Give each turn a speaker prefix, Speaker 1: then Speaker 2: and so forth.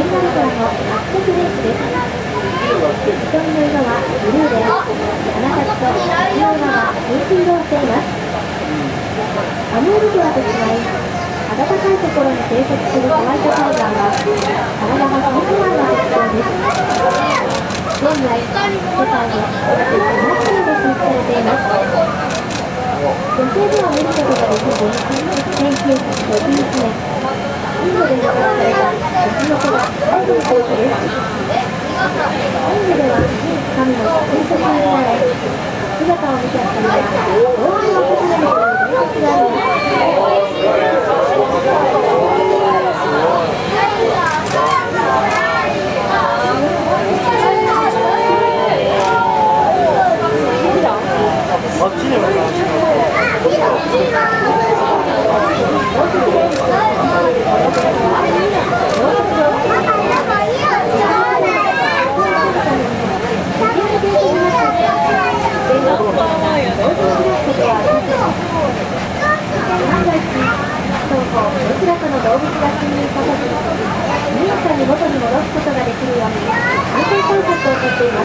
Speaker 1: ベンガルトラのマスクレースです瞳の色はブルーで鼻先と口の裏はピンク色をしていますアムールトラと違い暖かいところに生息するホワイトタイガーは体がコントラが特徴です現在世界で約7種で飼育されています女性では見ることができず1951年インドで捕獲された別の子が最後の子ですインドでは神の神職になられ姿を見た人には大雨を訪ねるといます。どちらかの動物が侵入したとき、速やかに元に戻すことができるように、安全対策をとっています。